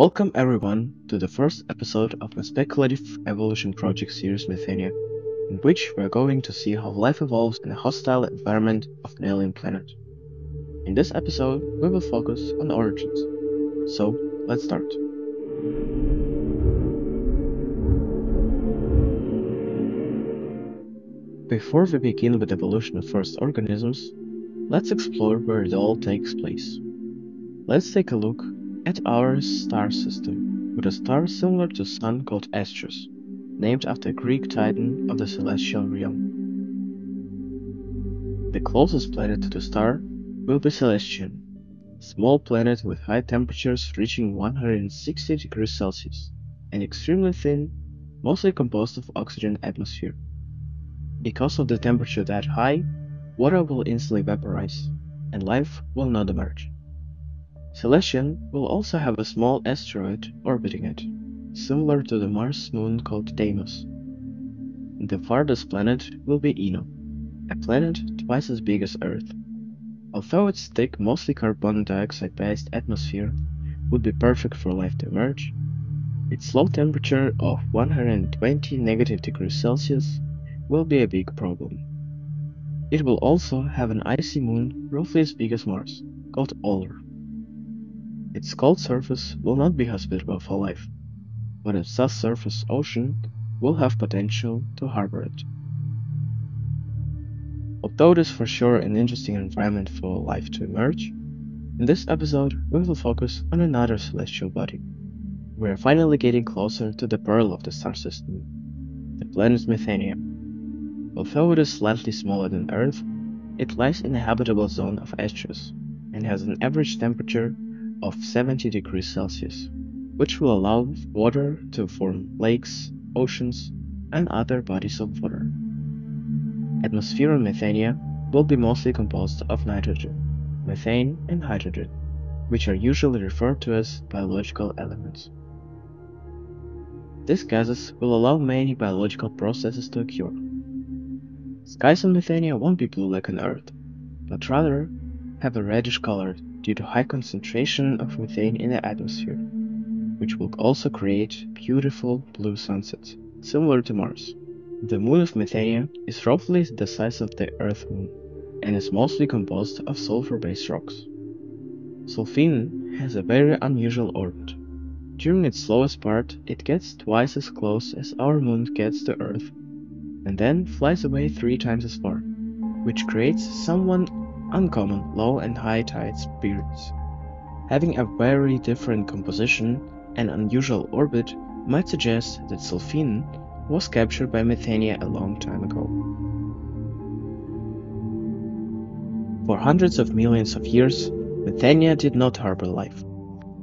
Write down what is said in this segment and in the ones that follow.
Welcome everyone to the first episode of my speculative evolution project series Methania, in which we are going to see how life evolves in a hostile environment of an alien planet. In this episode, we will focus on origins. So, let's start. Before we begin with evolution of first organisms, let's explore where it all takes place. Let's take a look at our star system, with a star similar to Sun called Astros, named after Greek titan of the celestial realm. The closest planet to the star will be Celestion, a small planet with high temperatures reaching 160 degrees Celsius, and extremely thin, mostly composed of oxygen atmosphere. Because of the temperature that high, water will instantly vaporize, and life will not emerge. Celestion will also have a small asteroid orbiting it, similar to the Mars moon called Deimos. The farthest planet will be Ino, a planet twice as big as Earth. Although its thick, mostly carbon dioxide based atmosphere would be perfect for life to emerge, its low temperature of 120 negative degrees Celsius will be a big problem. It will also have an icy moon roughly as big as Mars, called Uller. Its cold surface will not be hospitable for life, but its subsurface ocean will have potential to harbor it. Although it is for sure an interesting environment for life to emerge, in this episode we will focus on another celestial body. We are finally getting closer to the pearl of the star system, the planet Methania. Although it is slightly smaller than Earth, it lies in the habitable zone of Astros and has an average temperature of 70 degrees Celsius, which will allow water to form lakes, oceans, and other bodies of water. Atmosphere on Methania will be mostly composed of nitrogen, methane, and hydrogen, which are usually referred to as biological elements. These gases will allow many biological processes to occur. Skies on Methania won't be blue like on Earth, but rather have a reddish color due to high concentration of methane in the atmosphere, which will also create beautiful blue sunsets, similar to Mars. The moon of Methania is roughly the size of the Earth moon, and is mostly composed of sulfur-based rocks. Sulfine has a very unusual orbit. During its slowest part, it gets twice as close as our moon gets to Earth, and then flies away three times as far, which creates somewhat uncommon low and high tide periods. Having a very different composition and unusual orbit might suggest that Sulfine was captured by Methania a long time ago. For hundreds of millions of years, Methania did not harbor life,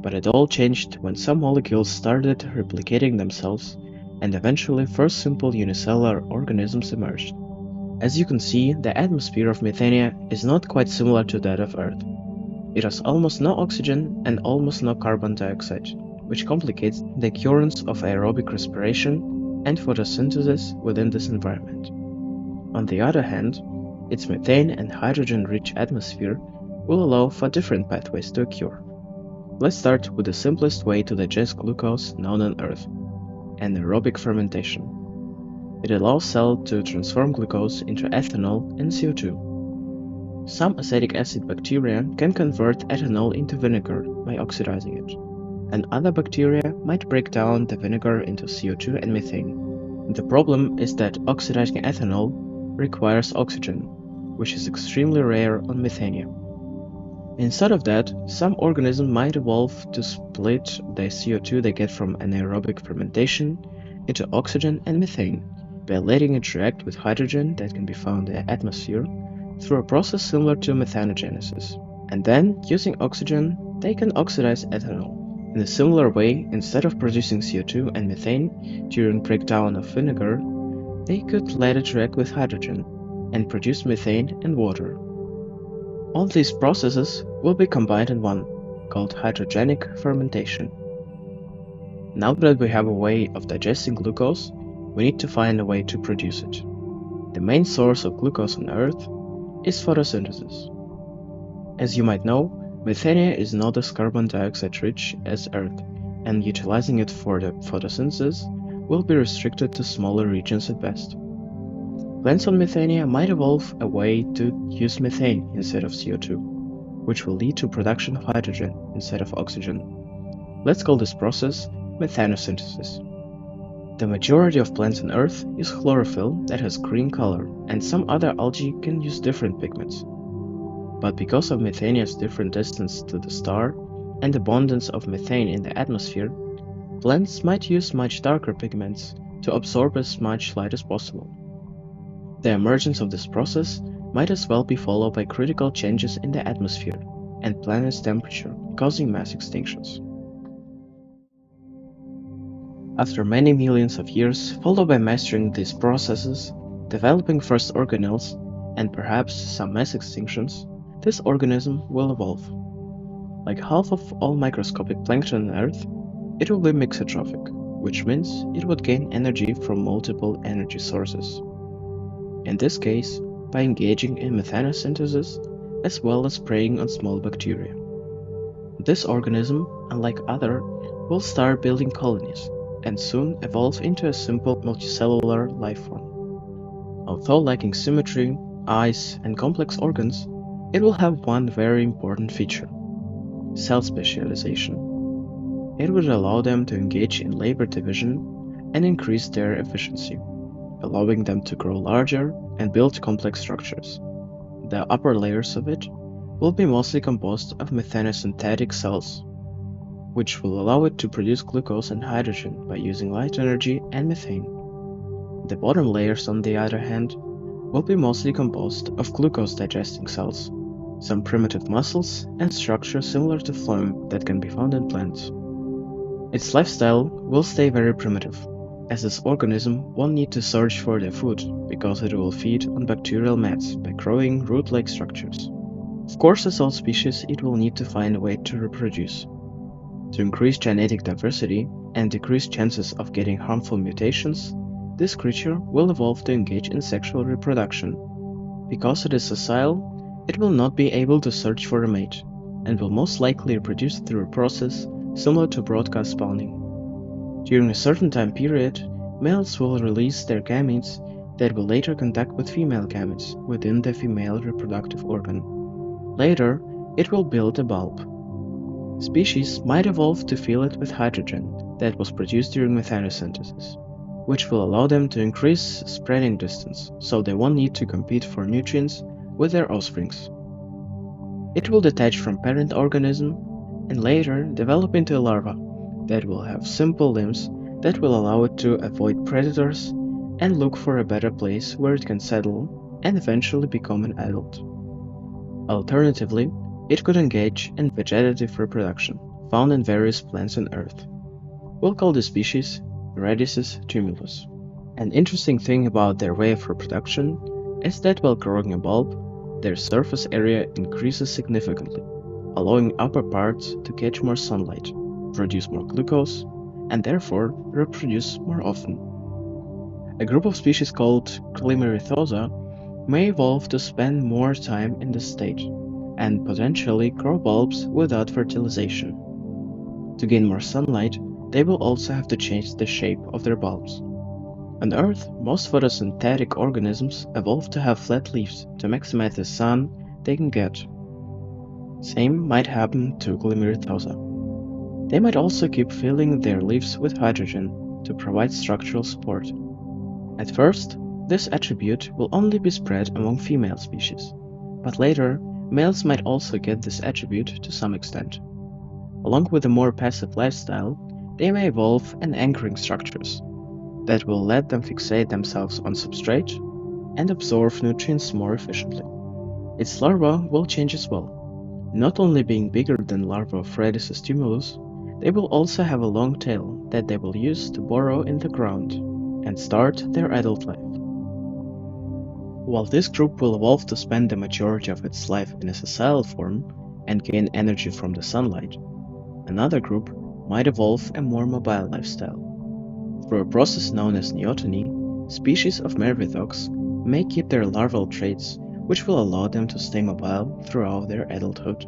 but it all changed when some molecules started replicating themselves and eventually first simple unicellular organisms emerged. As you can see, the atmosphere of Methania is not quite similar to that of Earth. It has almost no oxygen and almost no carbon dioxide, which complicates the occurrence of aerobic respiration and photosynthesis within this environment. On the other hand, its methane and hydrogen-rich atmosphere will allow for different pathways to occur. Let's start with the simplest way to digest glucose known on Earth, anaerobic fermentation. It allows cells to transform glucose into ethanol and CO2. Some acetic acid bacteria can convert ethanol into vinegar by oxidizing it, and other bacteria might break down the vinegar into CO2 and methane. The problem is that oxidizing ethanol requires oxygen, which is extremely rare on Methania. Instead of that, some organisms might evolve to split the CO2 they get from anaerobic fermentation into oxygen and methane by letting it react with hydrogen that can be found in the atmosphere through a process similar to methanogenesis. And then, using oxygen, they can oxidize ethanol. In a similar way, instead of producing CO2 and methane during breakdown of vinegar, they could let it react with hydrogen and produce methane and water. All these processes will be combined in one, called hydrogenic fermentation. Now that we have a way of digesting glucose, we need to find a way to produce it. The main source of glucose on Earth is photosynthesis. As you might know, Methania is not as carbon dioxide rich as Earth, and utilizing it for the photosynthesis will be restricted to smaller regions at best. Plants on Methania might evolve a way to use methane instead of CO2, which will lead to production of hydrogen instead of oxygen. Let's call this process methanosynthesis. The majority of plants on Earth use chlorophyll that has green color, and some other algae can use different pigments. But because of Methania's different distance to the star and abundance of methane in the atmosphere, plants might use much darker pigments to absorb as much light as possible. The emergence of this process might as well be followed by critical changes in the atmosphere and planet's temperature, causing mass extinctions. After many millions of years, followed by mastering these processes, developing first organelles, and perhaps some mass extinctions, this organism will evolve. Like half of all microscopic plankton on Earth, it will be mixotrophic, which means it would gain energy from multiple energy sources. In this case, by engaging in methanosynthesis as well as preying on small bacteria. This organism, unlike other, will start building colonies and soon evolve into a simple multicellular life form. Although lacking symmetry, eyes, and complex organs, it will have one very important feature cell specialization. It would allow them to engage in labor division and increase their efficiency, allowing them to grow larger and build complex structures. The upper layers of it will be mostly composed of methanosynthetic cells, which will allow it to produce glucose and hydrogen by using light energy and methane. The bottom layers, on the other hand, will be mostly composed of glucose digesting cells, some primitive muscles, and structures similar to phloem that can be found in plants. Its lifestyle will stay very primitive, as this organism won't need to search for their food because it will feed on bacterial mats by growing root-like structures. Of course, as all species, it will need to find a way to reproduce. To increase genetic diversity and decrease chances of getting harmful mutations, this creature will evolve to engage in sexual reproduction. Because it is sessile, it will not be able to search for a mate, and will most likely reproduce through a process similar to broadcast spawning. During a certain time period, males will release their gametes that will later contact with female gametes within the female reproductive organ. Later, it will build a bulb. Species might evolve to fill it with hydrogen that was produced during methanosynthesis which will allow them to increase spreading distance, so they won't need to compete for nutrients with their offsprings. It will detach from parent organism and later develop into a larva that will have simple limbs that will allow it to avoid predators and look for a better place where it can settle and eventually become an adult. Alternatively, it could engage in vegetative reproduction, found in various plants on Earth. We'll call this species Radissus tumulus. An interesting thing about their way of reproduction is that while growing a bulb, their surface area increases significantly, allowing upper parts to catch more sunlight, produce more glucose, and therefore reproduce more often. A group of species called Glimirithosa may evolve to spend more time in this state and potentially grow bulbs without fertilization. To gain more sunlight, they will also have to change the shape of their bulbs. On Earth, most photosynthetic organisms evolved to have flat leaves to maximize the sun they can get. Same might happen to Glimirithosa. They might also keep filling their leaves with hydrogen to provide structural support. At first, this attribute will only be spread among female species, but later, males might also get this attribute to some extent. Along with a more passive lifestyle, they may evolve an anchoring structures that will let them fixate themselves on substrate and absorb nutrients more efficiently. Its larva will change as well. Not only being bigger than larvae of Radissus tumulus, they will also have a long tail that they will use to burrow in the ground and start their adult life. While this group will evolve to spend the majority of its life in a sessile form and gain energy from the sunlight, another group might evolve a more mobile lifestyle. Through a process known as neoteny, species of Myrmidons may keep their larval traits, which will allow them to stay mobile throughout their adulthood.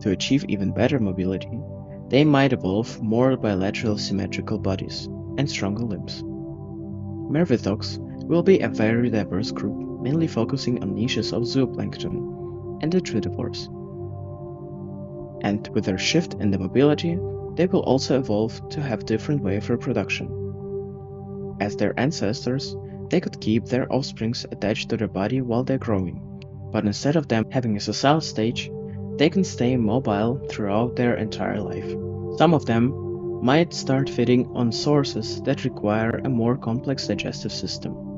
To achieve even better mobility, they might evolve more bilateral symmetrical bodies and stronger limbs. Mervithox will be a very diverse group, mainly focusing on niches of zooplankton and detritivores. And with their shift in the mobility, they will also evolve to have different way of reproduction. As their ancestors, they could keep their offsprings attached to their body while they're growing, but instead of them having a sessile stage, they can stay mobile throughout their entire life. Some of them might start feeding on sources that require a more complex digestive system.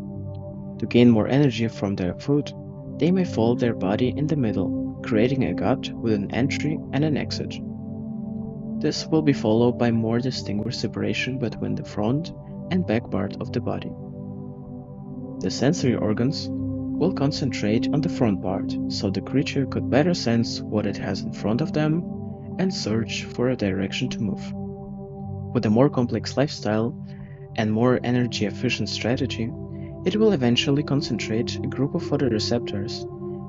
To gain more energy from their food, they may fold their body in the middle, creating a gut with an entry and an exit. This will be followed by more distinguished separation between the front and back part of the body. The sensory organs will concentrate on the front part, so the creature could better sense what it has in front of them and search for a direction to move. With a more complex lifestyle and more energy efficient strategy, it will eventually concentrate a group of photoreceptors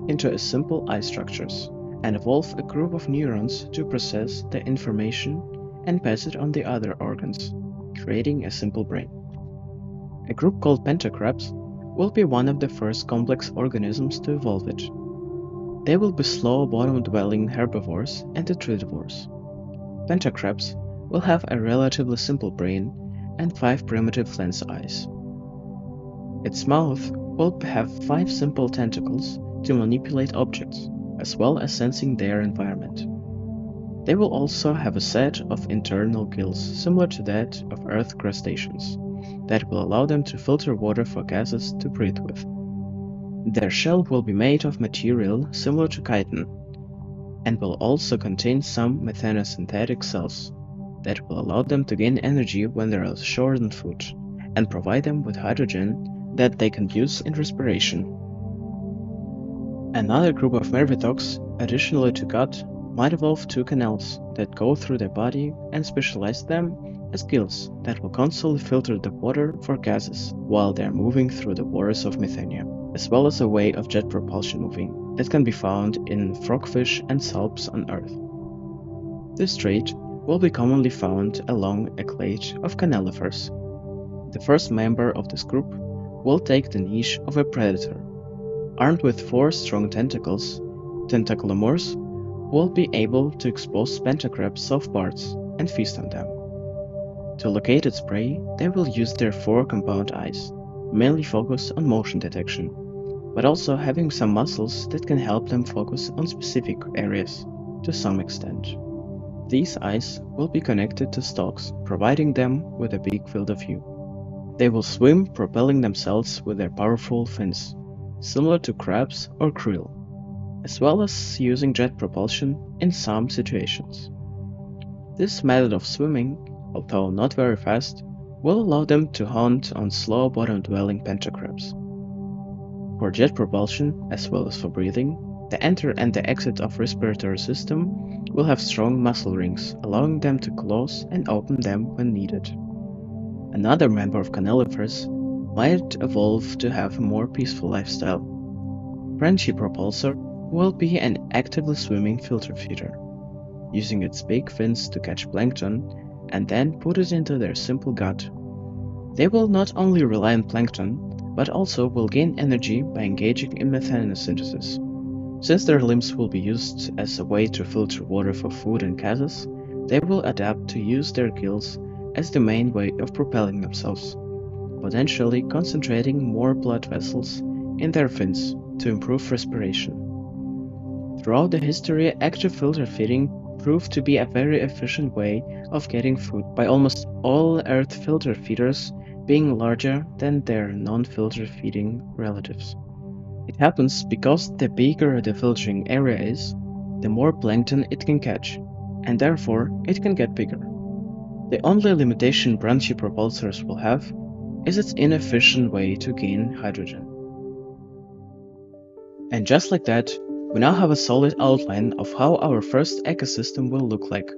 into a simple eye structures and evolve a group of neurons to process the information and pass it on the other organs, creating a simple brain. A group called pentacrabs will be one of the first complex organisms to evolve it. They will be slow bottom-dwelling herbivores and detritivores. Pentacrabs will have a relatively simple brain and five primitive lens eyes. Its mouth will have five simple tentacles to manipulate objects, as well as sensing their environment. They will also have a set of internal gills similar to that of earth crustaceans that will allow them to filter water for gases to breathe with. Their shell will be made of material similar to chitin and will also contain some methanosynthetic cells that will allow them to gain energy when they are short on food and provide them with hydrogen that they can use in respiration. Another group of Mervithox, additionally to gut, might evolve two canals that go through their body and specialize them as gills that will constantly filter the water for gases while they are moving through the waters of Methania, as well as a way of jet propulsion moving that can be found in frogfish and salps on Earth. This trait will be commonly found along a clade of canalifers. The first member of this group will take the niche of a predator. Armed with four strong tentacles, tentaculumors will be able to expose pentacrab's soft parts and feast on them. To locate its prey, they will use their four compound eyes, mainly focused on motion detection, but also having some muscles that can help them focus on specific areas to some extent. These eyes will be connected to stalks, providing them with a big field of view. They will swim, propelling themselves with their powerful fins, similar to crabs or krill, as well as using jet propulsion in some situations. This method of swimming although not very fast, will allow them to hunt on slow bottom-dwelling pentacrabs. For jet propulsion, as well as for breathing, the enter and the exit of respiratory system will have strong muscle rings, allowing them to close and open them when needed. Another member of Canalifers might evolve to have a more peaceful lifestyle. Frenchy Bronchipropulsor will be an actively swimming filter feeder, using its big fins to catch plankton and then put it into their simple gut. They will not only rely on plankton, but also will gain energy by engaging in methanosynthesis. Since their limbs will be used as a way to filter water for food and gases, they will adapt to use their gills as the main way of propelling themselves, potentially concentrating more blood vessels in their fins to improve respiration. Throughout the history, active filter feeding proved to be a very efficient way of getting food by almost all earth filter feeders being larger than their non-filter feeding relatives. It happens because the bigger the filtering area is, the more plankton it can catch, and therefore it can get bigger. The only limitation bronchipropulsors will have is its inefficient way to gain hydrogen. And just like that, we now have a solid outline of how our first ecosystem will look like,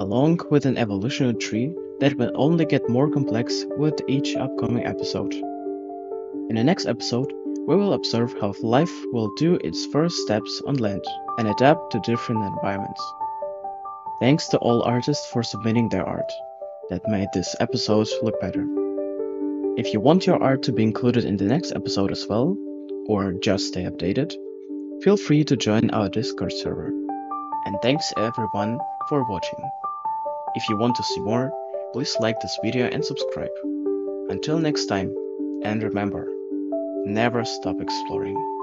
along with an evolutionary tree that will only get more complex with each upcoming episode. In the next episode, we will observe how life will do its first steps on land and adapt to different environments. Thanks to all artists for submitting their art. That made this episode look better. If you want your art to be included in the next episode as well, or just stay updated, feel free to join our Discord server. And thanks everyone for watching. If you want to see more, please like this video and subscribe. Until next time, and remember, never stop exploring.